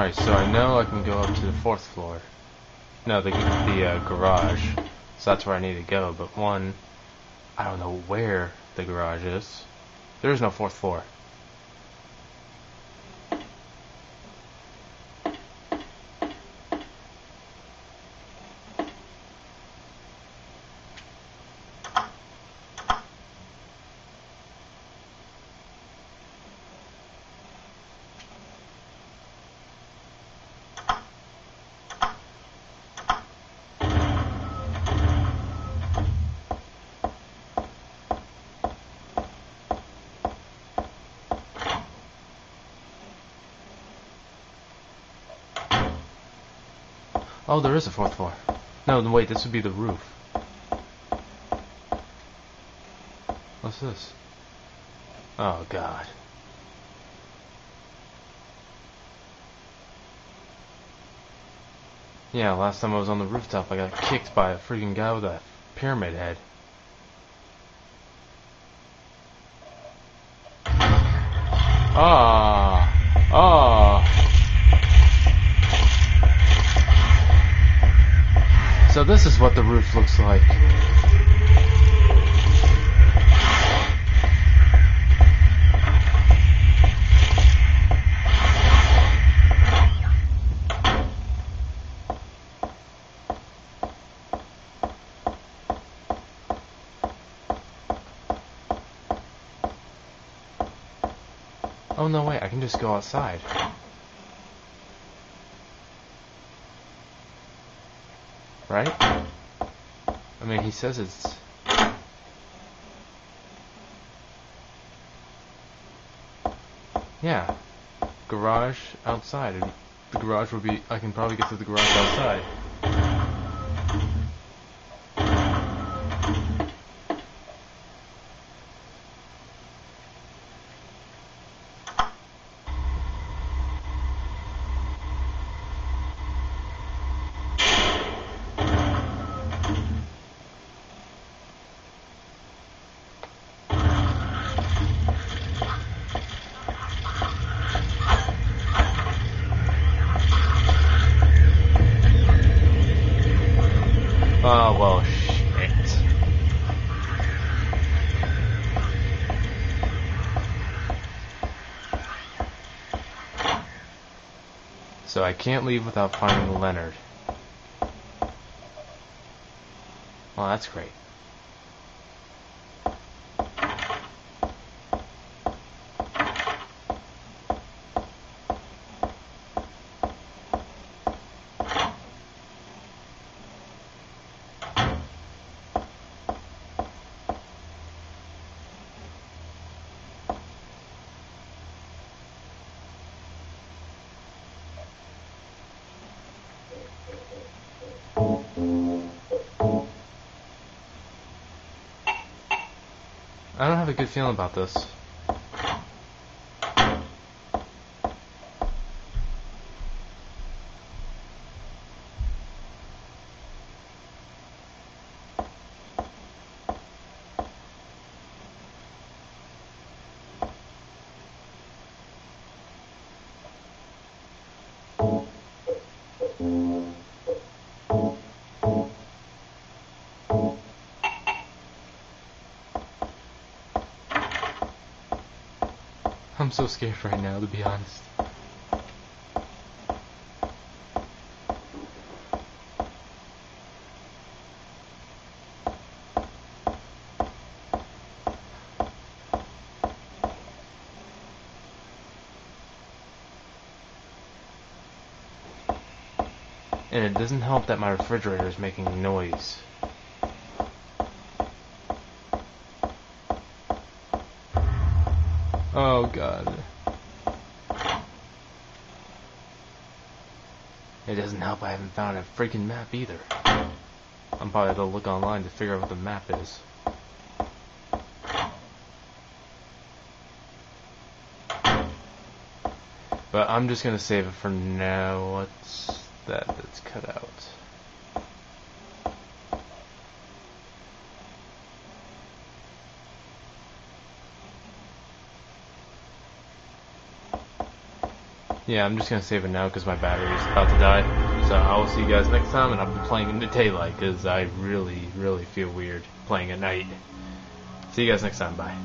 Alright, so I know I can go up to the fourth floor. No, the, the uh, garage. So that's where I need to go, but one, I don't know where the garage is. There is no fourth floor. Oh, there is a fourth floor. No, wait, this would be the roof. What's this? Oh, God. Yeah, last time I was on the rooftop, I got kicked by a freaking guy with a pyramid head. Ah. Ah. So this is what the roof looks like. Oh no way, I can just go outside. Right? I mean, he says it's... Yeah. Garage outside. The garage would be... I can probably get to the garage outside. Oh, well, shit. So I can't leave without finding Leonard. Well, that's great. I don't have a good feeling about this. I'm so scared right now, to be honest. And it doesn't help that my refrigerator is making noise. Oh god. It doesn't help I haven't found a freaking map either. I'm probably gonna look online to figure out what the map is. But I'm just gonna save it for now. What's that that's cut out? Yeah, I'm just gonna save it now because my battery's about to die. So I will see you guys next time, and I'll be playing in the daylight because I really, really feel weird playing at night. See you guys next time. Bye.